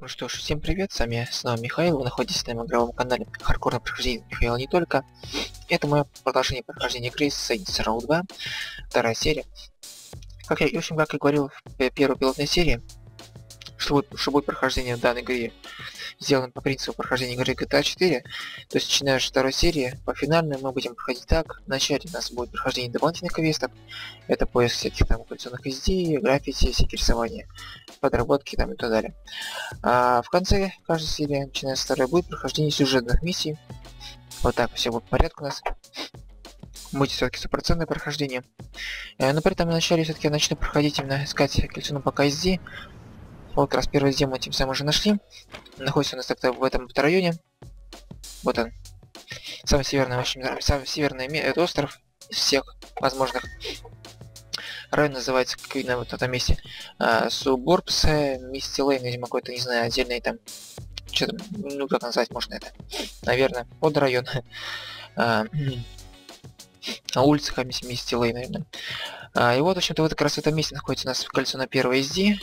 Так, ну что ж, всем привет, с вами снова Михаил, вы находитесь на моем игровом канале Хардкорное прохождение Михаила не только. Это мое продолжение прохождения игры Saints Row 2, вторая серия. Как я, в общем, как я говорил в первой пилотной серии, что будет, что будет прохождение в данной игре сделано по принципу прохождения игры GTA 4. То есть, начиная с второй серии, по финальной мы будем проходить так. Вначале у нас будет прохождение дополнительных квестов. Это поиск всяких там коллекционных изделий, граффити, всякие рисования, подработки там и так далее. А в конце каждой серии, начиная с второй, будет прохождение сюжетных миссий. Вот так все будет в порядке у нас будет все-таки стопроцентное прохождение. Э, но при этом вначале все-таки я начну проходить именно искать коллекционную пока SD, вот как раз первый зиму тем самым уже нашли. Находится у нас так-то в этом районе. Вот он. Самый северный, в общем, самый северный это остров из всех возможных. Район называется как видно вот в этом месте. А, Суборбс, Мисти Лейн, видимо, какой-то, не знаю, отдельный там. Что-то, ну как назвать можно это? Наверное, под район. А, на улицах Мисти Лейн, наверное. А, и вот, в общем-то, вот как раз в этом месте находится у нас кольцо на первой SD.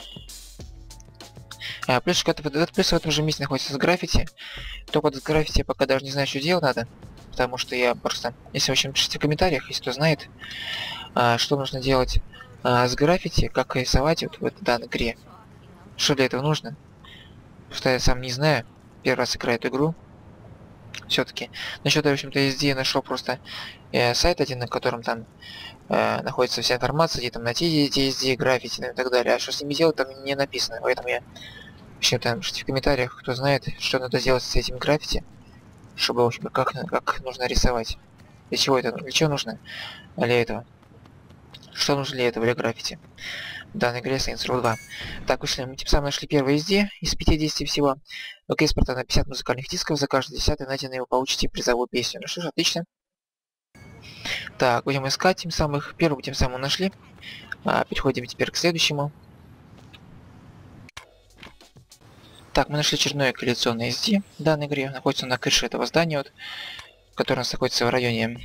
А, плюс, этот, этот плюс в этом же месте находится с граффити. Только с граффити я пока даже не знаю, что делать надо. Потому что я просто... Если, в общем, пишите в комментариях, если кто знает, а, что нужно делать а, с граффити, как рисовать вот в этой данной игре. Что для этого нужно. Потому что я сам не знаю. Первый раз играю эту игру. Все-таки. Насчет, в общем-то, SD я нашел просто э, сайт один, на котором там э, находится вся информация, где там найти SD, граффити ну, и так далее. А что с ними делать, там не написано. Поэтому я Вообще там в комментариях, кто знает, что надо сделать с этим граффити, чтобы, в общем, как, как нужно рисовать. Для чего это Для чего нужно? Для этого. Что нужно для этого, для граффити? В данной игре Saints Row 2. Так, вышли, мы тем самым нашли первый SD из 50 всего. В экспорта на 50 музыкальных дисков, за каждый десятый найденный вы получите призовую песню. Ну что ж, отлично. Так, будем искать тем самых. Первым тем самым нашли. А, переходим теперь к следующему. Так, мы нашли очередное коллекционное SD в данной игре. Находится на крыше этого здания, вот, которое находится в районе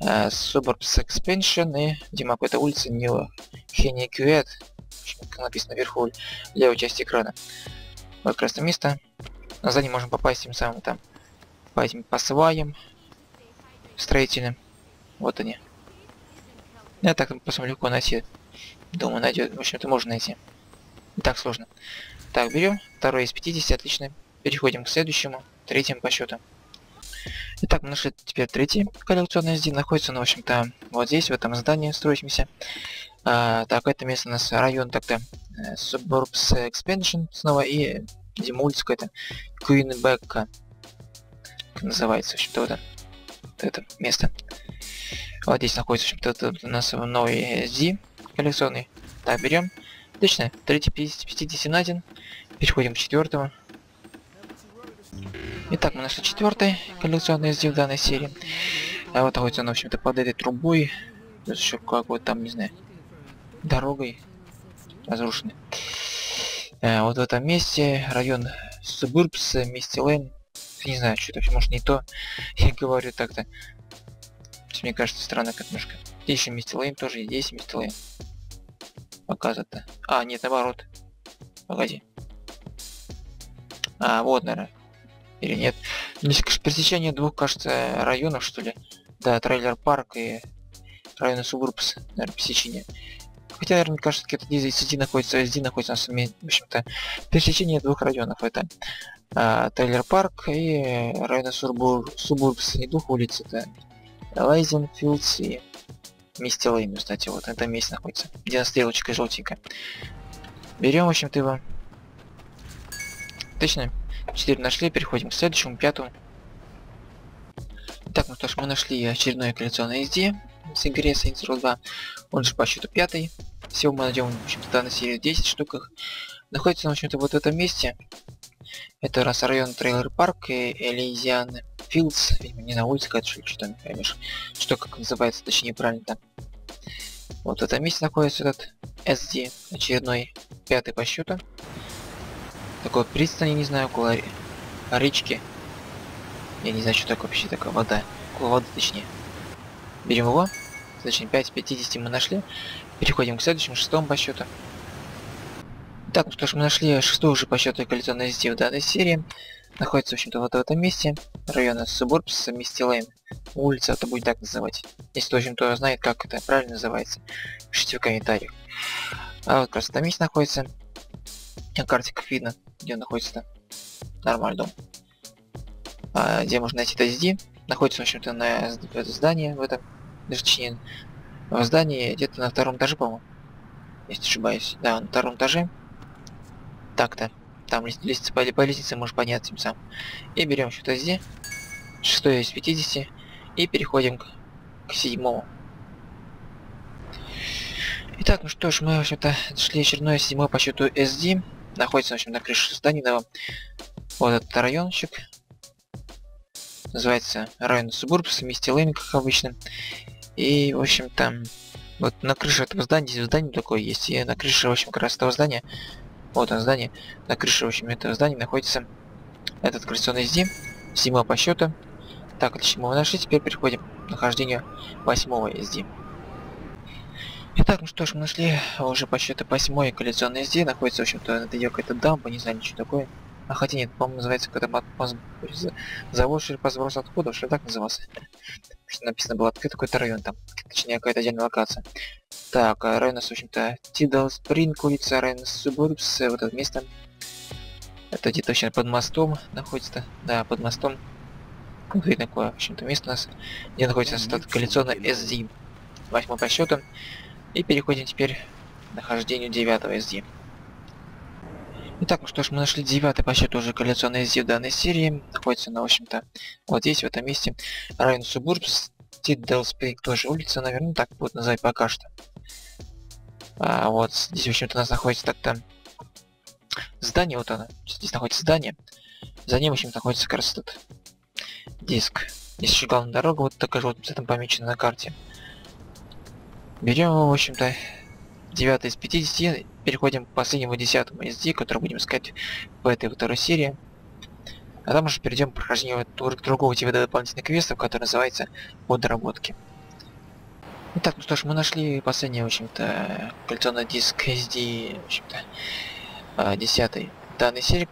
э, Suburbs Expansion и, видимо, какой-то улица Нью Хенекюэт, как написано наверху, левой части экрана. Вот красное место. На здание можем попасть тем самым там по этим по сваям строительным. Вот они. Я так посмотрю, легко найти. Думаю, найдет. В общем-то, можно найти. Не так сложно. Так, берем. Второй из 50, отлично. Переходим к следующему, третьему по счету. Итак, мы нашли теперь третий коллекционный SD. Находится он, в общем-то, вот здесь, в этом здании строимся. А, так, это место у нас район так-то э, Suburbs Expansion снова и Димульц какой-то. Как называется, в общем-то, вот, вот это место. Вот здесь находится, в общем-то, у нас новый SD коллекционный. Так, берем. Отлично, третий 50 найден. Переходим к четвертому. Итак, мы нашли четвертый коллекционный SD в данной серии. А вот находится он, в общем-то, под этой трубой. Еще как вот там, не знаю, дорогой разрушенной. А, вот в этом месте район Субурбс, Мисти Лейн. Не знаю, что это, может не то. Я говорю так-то. Мне кажется, странно как. Здесь еще Мисти Лейн тоже, здесь Мисти Лейн показывает-то? А, нет, наоборот. Погоди. А, вот, наверное. Или нет. Здесь пересечение двух, кажется, районов, что ли. Да, трейлер парк и районы Субурбс, наверное, пересечение. Хотя, наверное, кажется, где-то здесь сети находится, SD находится на сами, в общем-то, пересечение двух районов. Это а, трейлер парк и районы Субур, Субурбс и двух улиц. Это Лайзенфилдс и Месте Лейн, кстати, вот на этом месте находится. Где стрелочка желтенькая. Берем, в общем-то, его. Точно. 4 нашли, переходим к следующему, пятому. Так, ну что ж, мы нашли очередное коллекционное SD с игре Saints Row 2. Он же по счету пятый. Всего мы найдем, в общем-то, данной серии 10 штук. Находится, в общем-то, вот в этом месте. Это раз район Трейлер Парк и Элизианы. Fields, видимо, не на улице какая-то, что ли, что там, поймешь, что как называется, точнее, правильно там. Вот в этом месте находится этот SD, очередной, пятый по счету. Такой пристань, не знаю, около речки. Я не знаю, что такое вообще такая вода. Около воды, точнее. Берем его. Точнее, 5 50 мы нашли. Переходим к следующему, шестому по счету. Так, ну что ж, мы нашли шестую уже по счету коллекционной SD в данной серии. Находится, в общем-то, вот в этом месте. Района Субурбс, Мисти Лейн. Улица это будет так называть. Если в общем-то, знает, как это правильно называется, пишите в комментариях. А вот раз там месте находится. На карте как видно, где он находится-то. Нормальный дом. А, где можно найти SD. Находится, в общем-то, на это здание, в этом, точнее, в здании где-то на втором этаже, по-моему. Если ошибаюсь. Да, на втором этаже. Так-то. Там лестница по, по лестнице можешь подняться сам. И берем что-то здесь. 6 из 50. И переходим к, к седьмому. Итак, ну что ж, мы, в общем-то, шли очередной седьмой по счету SD. Находится, в общем, на крыше здания. Вот этот райончик. Называется район Субурбс, месте Лейн, как обычно. И, в общем-то, вот на крыше этого здания, здесь здание такое есть. И на крыше, в общем, как раз этого здания вот он здание. На крыше, в общем, этого здания находится этот коллекционный SD. Седьмой по счету. Так, отлично, мы нашли. Теперь переходим к нахождению восьмого SD. Итак, ну что ж, мы нашли уже по счету восьмой коллекционный SD. Находится, в общем-то, это ее какая-то дамба, не знаю, ничего такое. А хотя нет, по-моему, называется когда завод по сбросу отходов, что так назывался. Что написано было открыт какой-то район там, точнее какая-то отдельная локация. Так, а район у нас, в общем-то, Тидал Спринг, улица Райнс Субурбс, вот это место. Это где-то точно под мостом находится, да, под мостом. Вот видно такое, в общем-то, место у нас, где находится этот коллекционный SD, восьмой по счету. И переходим теперь к нахождению девятого SD. Итак, ну что ж, мы нашли девятый по счету уже коллекционный SD в данной серии. Находится на, в общем-то, вот здесь, в этом месте. Район Субурбс, Тиддел Спринг, тоже улица, наверное, так будет назвать пока что. А, вот здесь, в общем-то, у нас находится так-то здание, вот оно. Здесь находится здание. За ним, в общем, находится как раз этот диск. Здесь еще главная дорога, вот такая же вот с этим помечена на карте. Берем его, в общем-то, 9 из 50, переходим к последнему 10 SD, который будем искать в этой второй серии. А там уже перейдем к прохождению другого типа дополнительных квестов, который называется подработки. Итак, ну что ж, мы нашли последний, в общем-то, коллекционный диск SD, в общем-то, 10 данной серии.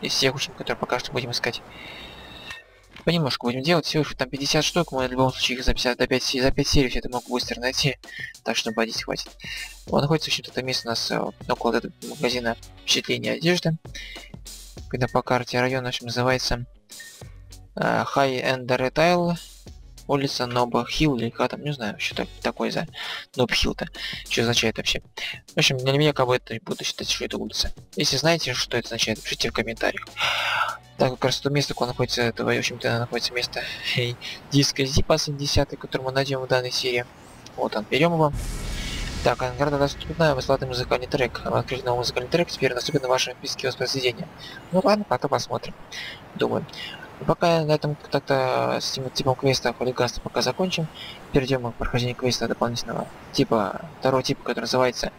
Из всех, в общем, которые пока что будем искать. Понемножку будем делать, всего там 50 штук, мы в любом случае их за 50 до 5, за 5 серий все это могу быстро найти, так что бодить хватит. Он находится, в общем-то, это место у нас э, около этого магазина впечатления одежды. Когда по карте район, в общем, называется uh, High End Retail, улица Ноба Хилл, или как там, не знаю, что так, такое за Ноб Хилл-то, что означает вообще. В общем, для меня как бы это буду считать, что это улица. Если знаете, что это означает, пишите в комментариях. Так, как раз то место, куда находится этого, в общем-то, находится место диска последний 10, который мы найдем в данной серии. Вот он, берем его. Так, награда доступна, бесплатный музыкальный трек. Открыть новый музыкальный трек, теперь доступен на вашем списке воспроизведения. Ну ладно, пока посмотрим. Думаю. Пока на этом так-то с этим типом квеста хулиганства пока закончим. Перейдем к прохождению квеста дополнительного типа, второго типа, который называется,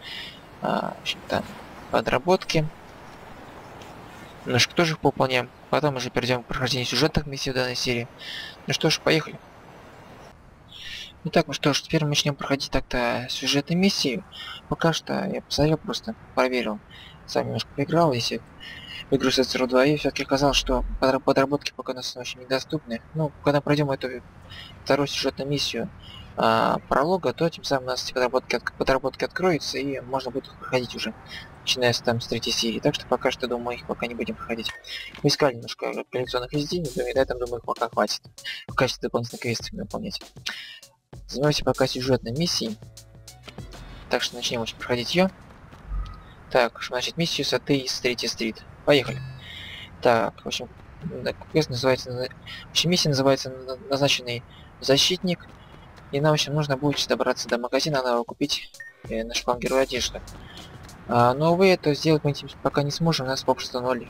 а, в общем-то, подработки. Немножко тоже их пополняем. Потом уже перейдем к прохождению сюжетных миссий в данной серии. Ну что ж, поехали. Итак, ну что ж, теперь мы начнем проходить так-то сюжетные миссии. Пока что я посмотрел, просто проверил. Сам немножко поиграл, если в игру SSR 2, и все-таки оказалось, что подработки пока у нас очень недоступны. Ну, когда пройдем эту вторую сюжетную миссию а, пролога, то тем самым у нас эти подработки, от, подработки откроются, и можно будет проходить уже, начиная с, там, с третьей серии. Так что пока что, думаю, их пока не будем проходить. Мы искали немножко коллекционных изделий, но и на думаю, их пока хватит. В качестве дополнительных квестов выполнять. Займемся пока сюжетной миссией. Так что начнем очень проходить ее. Так, значит, миссию с Аты из третьей стрит. Поехали. Так, в общем, квест называется... В общем, миссия называется «Назначенный защитник». И нам, в общем, нужно будет добраться до магазина, надо купить э, наш план героя одежды. А, но, увы, это сделать мы пока не сможем, у нас попросту ноль.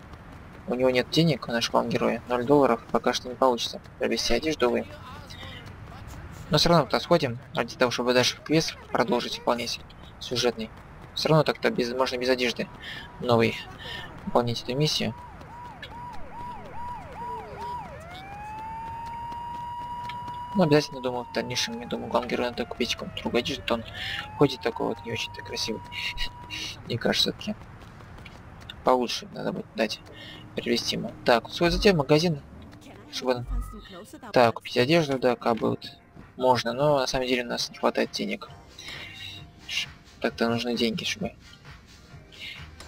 У него нет денег, нашего план героя. 0 долларов, пока что не получится приобрести одежду, увы. Но все равно-то сходим, ради того, чтобы дальше квест продолжить выполнять сюжетный. Все равно так-то без, можно без одежды новый выполнить эту миссию. Но обязательно, думаю, в дальнейшем, я думаю, главный герой надо купить другую одежду, он ходит такой вот не очень-то красивый. Мне кажется, таки. Получше надо будет дать. Перевести ему. Так, свой затем магазин. Чтобы... Так, купить одежду, да, как бы вот. Можно, но на самом деле у нас не хватает денег. Так-то нужны деньги, чтобы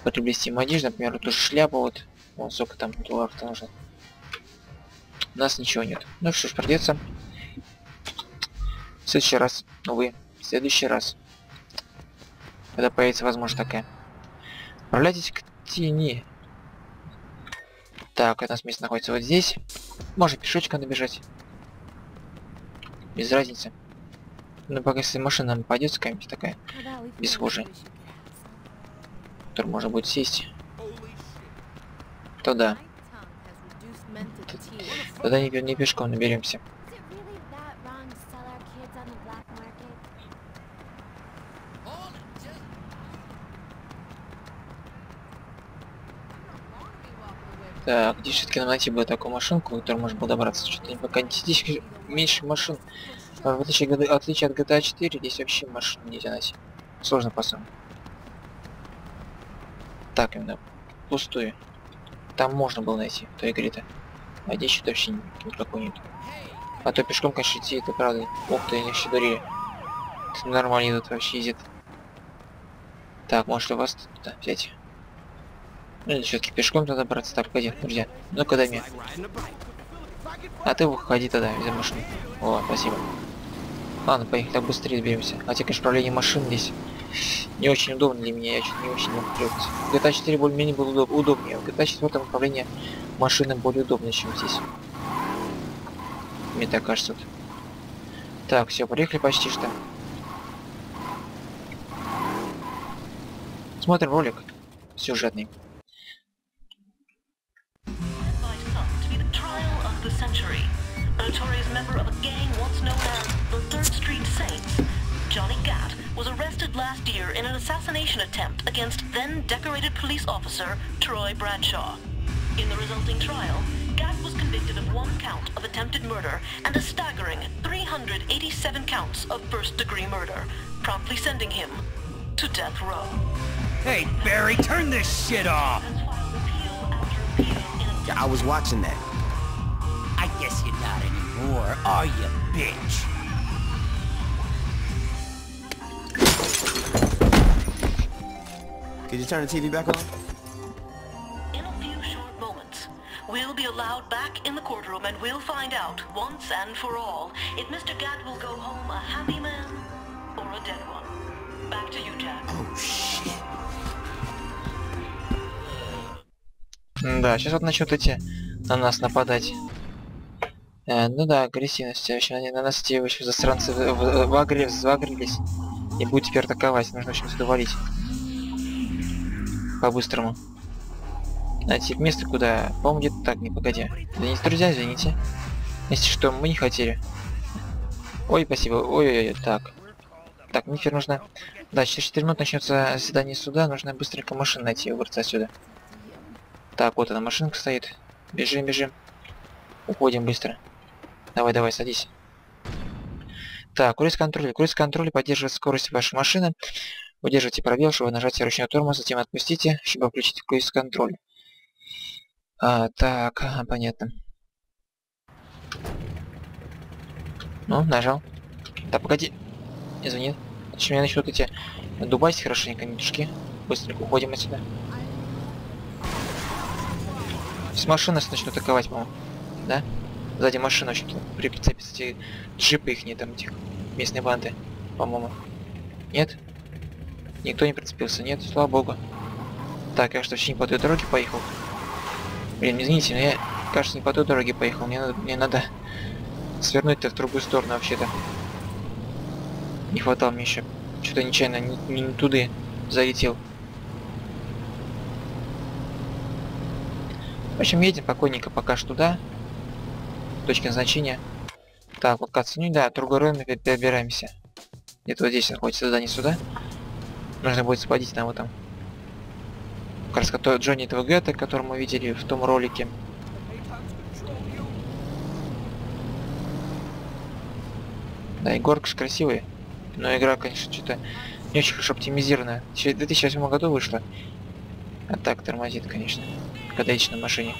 приобрести ему одежду, например, вот уже шляпа вот. Вот сколько там долларов-то нужно. У нас ничего нет. Ну что ж, придется. В следующий раз, увы, в следующий раз. Когда появится возможность такая. Отправляйтесь к тени. Так, нас место находится вот здесь. Можно пешочком набежать. Без разницы. Ну, пока если машина попадется какая-нибудь такая, бесхожая, которая можно будет сесть, то да. Тогда не, не пешком наберемся. Так, где все-таки нам найти бы такую машинку, которую можно было добраться? Что-то пока здесь меньше машин. А в отличие, отличие от GTA 4, здесь вообще машин нельзя найти. Сложно по Так, именно пустую. Там можно было найти, в той игре-то. А здесь что-то вообще никакой нет. А то пешком, конечно, идти, это правда. Ух ты, они все дурили. Нормально идут вообще ездят. Так, может у вас да, взять? Ну или все-таки пешком тогда браться. Так, погоди, друзья. Ну-ка дай мне. А ты выходи тогда из машины. О, спасибо. Ладно, поехали, так быстрее доберемся. Хотя, конечно, управление машин здесь не очень удобно для меня, я чуть не очень мог привыкнуть. В GTA 4 более-менее было удоб удобнее, в GTA 4 управление машины более удобно, чем здесь. Мне так кажется. Так, все, приехали почти что. Смотрим ролик сюжетный. Notorious member of a gang once known as the Third Street Saints, Johnny Gatt was arrested last year in an assassination attempt against then-decorated police officer Troy Bradshaw. In the resulting trial, Gatt was convicted of one count of attempted murder and a staggering 387 counts of first-degree murder, promptly sending him to death row. Hey, Barry, turn this shit off! I was watching that. I guess you're not anymore, are you, bitch? Could you turn the TV back on? In a few short moments, we'll be allowed back in the courtroom and we'll find out, once and for all, if Mr. Gadd will go home a happy man or a dead one. Back to you, Jack. Oh, shit. Да, сейчас вот начнут эти на нас нападать. Э, ну да, агрессивность. В общем, они на нас те вообще засранцы вагрились. И будет теперь атаковать. Нужно, в общем, сюда валить по-быстрому. Найти место, куда... По-моему, где-то так, не погоди. Извините, друзья, извините. Если что, мы не хотели. Ой, спасибо. Ой-ой-ой, так. Так, мне нужно... Да, через 4 минут начнется заседание суда, нужно быстренько машину найти и выбраться отсюда. Так, вот она машинка стоит. Бежим, бежим. Уходим быстро. Давай, давай, садись. Так, круиз-контроль. Круиз-контроль поддерживает скорость вашей машины. Удержите пробел, чтобы нажать ручной тормоз, затем отпустите, чтобы включить круиз-контроль. А, так, понятно. Ну, нажал. Да, погоди. Извини. Зачем я начнут эти дубасить хорошенько нитушки. Быстренько уходим отсюда. С машины начнут атаковать, по-моему. Да? Сзади машина вообще прицепятся эти джипы их там этих местные банды, по-моему. Нет? Никто не прицепился, нет, слава богу. Так, я что, вообще не по той дороге поехал? Блин, извините, но я, кажется, не по той дороге поехал. Мне надо, мне надо свернуть-то в другую сторону вообще-то. Не хватало мне еще. Что-то нечаянно не, не, не туда залетел. В общем, едем покойненько пока что туда. Точки назначения. Так, локация. Ну да, другой район мы перебираемся. Где-то вот здесь находится здание сюда. Нужно будет сходить на этом. Как раз который Джонни этого Гетта, который мы видели в том ролике. Да, и горка же красивая. Но игра, конечно, что-то не очень хорошо оптимизированная. В 2008 году вышла. А так тормозит, конечно. Когда на машине.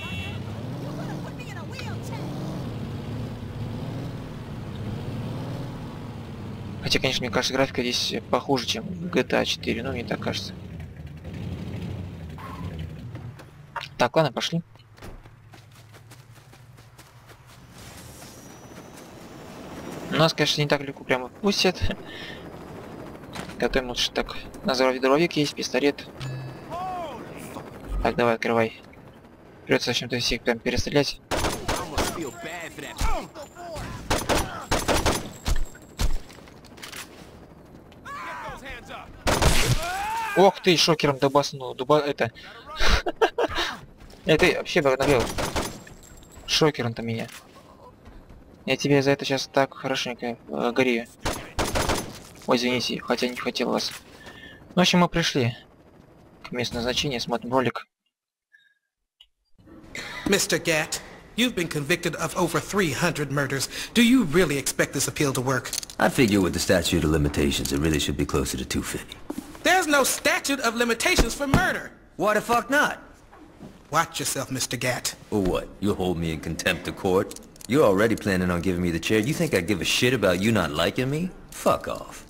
Хотя, конечно, мне кажется, графика здесь похуже, чем в GTA 4, но мне так кажется. Так, ладно, пошли. Нас, конечно, не так легко прямо пустят. Готовим лучше так. На здоровье дровик есть, пистолет. Так, давай, открывай. Придется зачем-то всех прям перестрелять. Ох ты, шокером добаснул. Дуба... Это... Это вообще обнаглел. Шокером-то меня. Я тебе за это сейчас так хорошенько э, горею. Ой, извините, хотя не хотел вас. Ну, в общем, мы пришли к месту назначения, смотрим ролик. Mr. Gatt, you've been convicted of over 300 murders. Do you really expect this appeal to work? I figure with the statute of limitations, it really should be closer to 250. There's no statute of limitations for murder. Why the fuck not? Watch yourself, Mr. Gatt. Or what? You'll hold me in contempt of court? You're already planning on giving me the chair. You think I give a shit about you not liking me? Fuck off.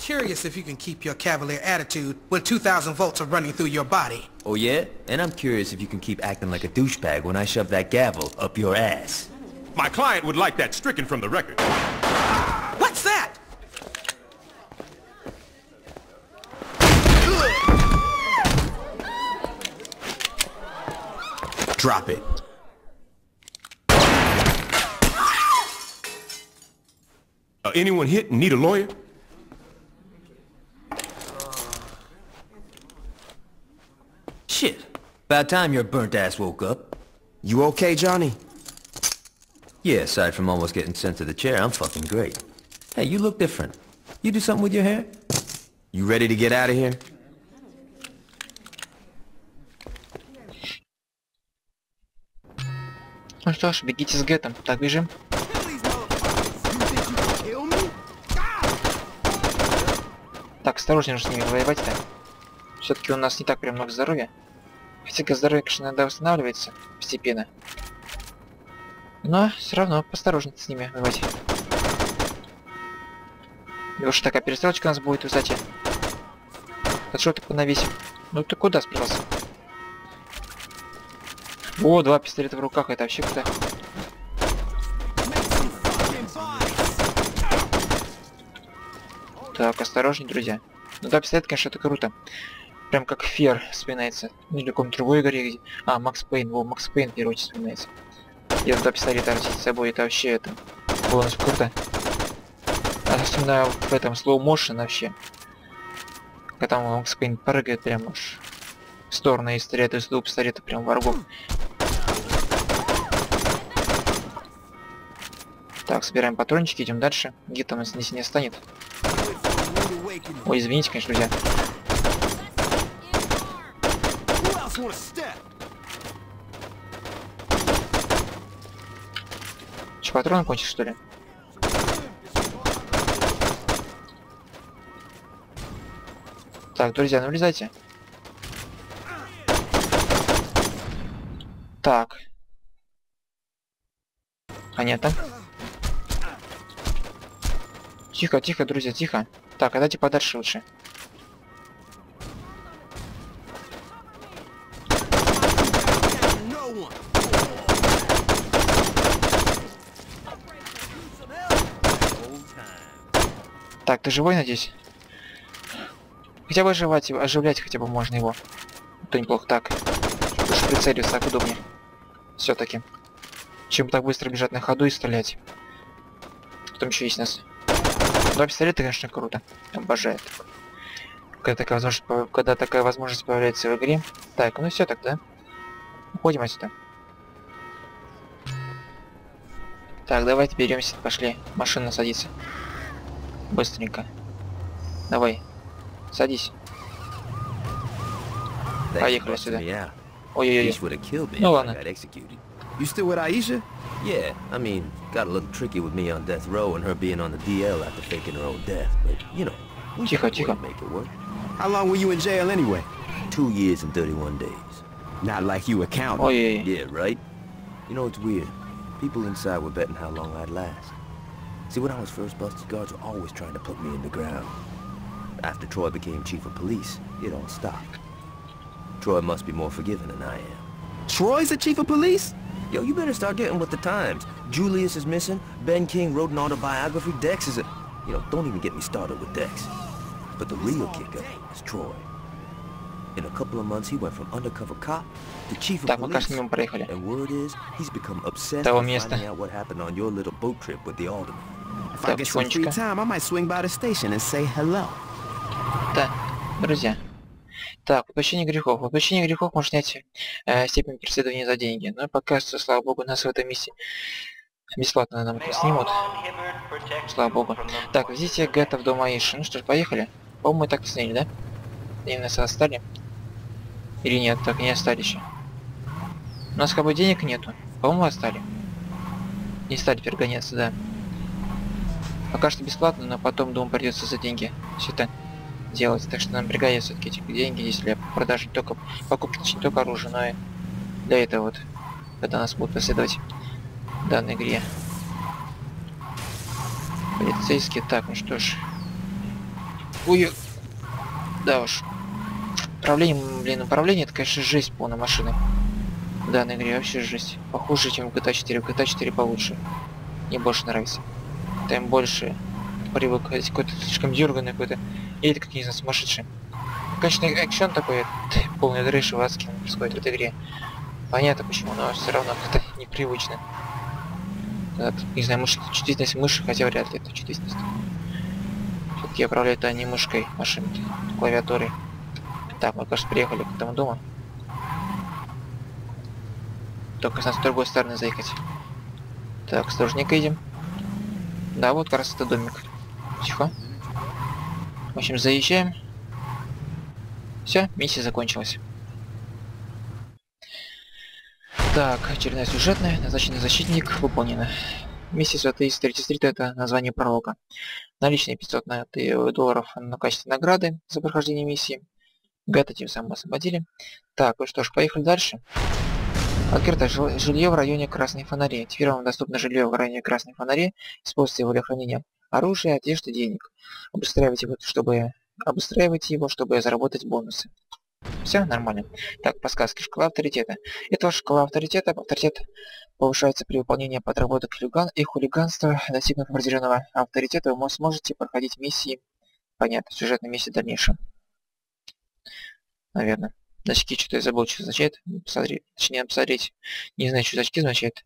I'm curious if you can keep your cavalier attitude when 2,000 volts are running through your body. Oh yeah? And I'm curious if you can keep acting like a douchebag when I shove that gavel up your ass. My client would like that stricken from the record. What's that? Drop it. Uh, anyone hit and need a lawyer? Shit. About time your burnt ass woke up. You okay, Johnny? Yeah, aside from almost getting sent to the chair, I'm fucking great. Hey, you look different. You do something with your hair? You ready to get out of here? Ну что ж, бегите с Гэтом. Так, бежим. Так, осторожнее нужно с ними воевать-то. Все-таки у нас не так прям много здоровья. Хотя здоровье, конечно, иногда восстанавливается постепенно. Но все равно посторожнее с ними воевать. И уж такая перестрелочка у нас будет, кстати. Так что ты навесим? Ну ты куда спрятался? О, два пистолета в руках, это вообще круто. Так, осторожней, друзья. Ну да, пистолет, конечно, это круто. Прям как Фер вспоминается. Или каком-то другой игре. А, Макс Пейн, во, Макс Пейн очередь вспоминается. Я два пистолета носить с собой, это вообще это... Полностью круто. Особенно в этом slow motion вообще. Когда там Макс Пейн прыгает прям аж в сторону и стреляет из двух пистолетов прям врагов. Так, собираем патрончики, идем дальше. Где-то у нас не станет. Ой, извините, конечно, друзья. Wanna step? Че, патрон кончишь, что ли? Так, друзья, ну влезайте. Так. Понятно. Тихо, тихо, друзья, тихо. Так, а дайте подальше лучше. Так, ты живой, надеюсь? Хотя бы оживать, оживлять хотя бы можно его. То неплохо. Так. Уж прицеливаться так удобнее. Все-таки. Чем так быстро бежать на ходу и стрелять. Потом еще есть нас. Два пистолета, конечно, круто. Обожаю. Когда такая возможность, когда такая возможность появляется в игре. Так, ну все тогда. Уходим отсюда. Так, давайте беремся, пошли. Машина садится. Быстренько. Давай. Садись. Поехали сюда. Ой-ой-ой. Ну ладно. You still with Aisha? Yeah, I mean, got a little tricky with me on death row and her being on the DL after faking her own death, but you know, we Тихо, found a way тихо. to make it work. How long were you in jail anyway? Two years and 31 days. Not like you were counting. Ой, Yeah, right? You know, it's weird. People inside were betting how long I'd last. See, when I was first busted, guards were always trying to put me in the ground. After Troy became chief of police, it all stopped. Troy must be more forgiving than I am. Troy's the chief of police? Yo, you better start getting with the times. Julius is missing. Ben King wrote an autobiography. Dex is a... You know, don't even get me started with Dex. But the real kicker is Troy. In a couple of months, he went from undercover cop to chief of Так, мы, police. кажется, мимо проехали. And word is, he's become obsessed Того with места. finding out what happened on your little boat trip with the alderman. Так, тихонечко. Да, друзья. Так, воплощение грехов. Воплощение грехов может снять э, степень преследования за деньги. Но пока что, слава богу, нас в этой миссии бесплатно нам это снимут. Слава богу. Так, везите Гетта в дом Аиши. Ну что ж, поехали. По-моему, мы так и сняли, да? И нас остали? Или нет, так не остали еще. У нас как бы денег нету. По-моему, остали. Не стали теперь гоняться, да. Пока что бесплатно, но потом, думаю, придется за деньги все это делать. Так что нам пригодятся все-таки эти деньги, если продажи только покупки, не только оружия, но и для этого вот, когда нас будут преследовать в данной игре. Полицейские, так, ну что ж. Ой, да уж. Управление, блин, управление это, конечно, жесть полная машины. В данной игре вообще жесть. Похуже, чем в GTA 4. В GTA 4 получше. Мне больше нравится. Там больше привык какой-то слишком дерганный какой-то. Или как не знаю, сумасшедший. Конечно, экшен такой, полный трэш и адский происходит в этой игре. Понятно почему, но все равно как-то непривычно. Так, не знаю, мышь, чувствительность мыши, хотя вряд ли это чувствительность. Все-таки управляют они мышкой машины, клавиатурой. Так, мы, кажется, приехали к этому дому. Только с нас с другой стороны заехать. Так, осторожненько идем. Да, вот как раз это домик. Тихо. В общем, заезжаем. Все, миссия закончилась. Так, очередная сюжетная. Назначенный защитник выполнена. Миссия Святые Третий стрит это название пророка. Наличные 500 на- долларов на качестве награды за прохождение миссии. Гата тем самым освободили. Так, ну что ж, поехали дальше. Открыто жил- жилье в районе Красной Фонари. Теперь вам доступно жилье в районе Красной Фонари. Используйте его для хранения оружия, одежды, денег. Обустраивайте его, чтобы обустраивайте его, чтобы заработать бонусы. Все нормально. Так, подсказки. Шкала авторитета. Это шкала авторитета. Авторитет повышается при выполнении подработок хулиган и хулиганства. Достигнув определенного авторитета, вы сможете проходить миссии. Понятно, сюжетные миссии в дальнейшем. Наверное. Значки, что-то я забыл, что означает. Посмотреть. Точнее, посмотреть. Не знаю, что значки означают.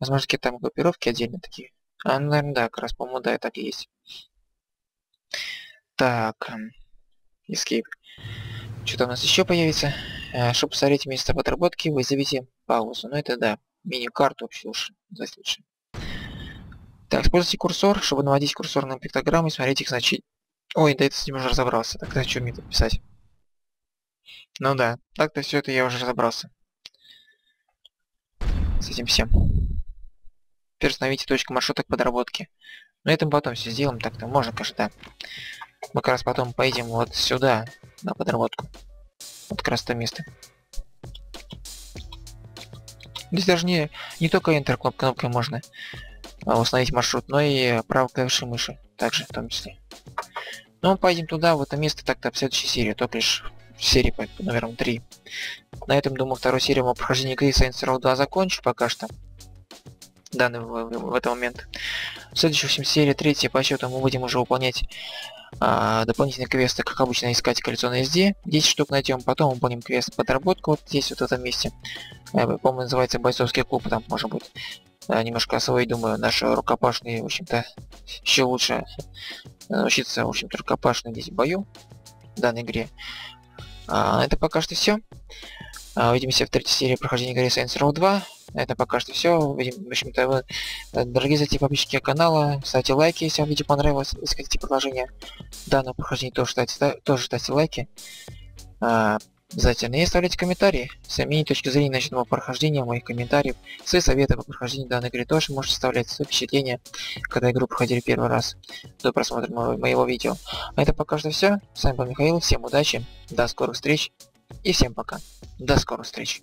Возможно, какие-то там группировки отдельно такие. А, ну, наверное, да, как раз, по-моему, да, так и есть. Так. эм, Escape. Что-то у нас еще появится. Э, Чтобы посмотреть место подработки, вызовите паузу. Ну, это да. Меню-карту вообще лучше. Назвать лучше. Так, используйте курсор, чтобы наводить курсор на пиктограммы и смотреть их значение. Ой, да это с ним уже разобрался. Тогда что мне тут писать? Ну да, так-то все это я уже разобрался. С этим всем. Теперь установите точку маршруток подработки. Но это мы потом все сделаем, так-то можно, конечно, да. Мы как раз потом поедем вот сюда, на подработку. Вот как раз то место. Здесь даже не, не только Enter кноп- кнопкой можно а, установить маршрут, но и правой клавишей мыши. Также в том числе. Ну, мы поедем туда, в это место, так-то в следующей серии, только лишь серии номером 3. На этом, думаю, вторую серию по прохождению игры Saints Row 2 закончу пока что. Данный в, в- в этот момент. В в общем, серии третья по счету мы будем уже выполнять а, дополнительные квесты, как обычно, искать коллекцию на SD. 10 штук найдем, потом выполним квест подработку вот здесь, вот в этом месте. Э, По-моему, называется бойцовский клуб, там может быть э, немножко освоить, думаю, наши рукопашные, в общем-то, еще лучше э, научиться, в общем-то, рукопашной здесь в бою в данной игре. А, это пока что все. Увидимся в третьей серии прохождения игры Saints Row 2. Это пока что все. В общем-то, вы, э, дорогие зрители, подписчики канала, ставьте лайки, если вам видео понравилось. Если хотите продолжение данного прохождения, тоже ставьте, ста- тоже ставьте лайки. А, обязательно. И оставляйте комментарии. Свои мнения, точки зрения начатого прохождения, моих комментариев. Свои советы по прохождению данной игры тоже можете вставлять. Свои впечатления, когда игру проходили первый раз до просмотра моего, моего видео. А это пока что все. С вами был Михаил. Всем удачи. До скорых встреч. И всем пока. До скорых встреч.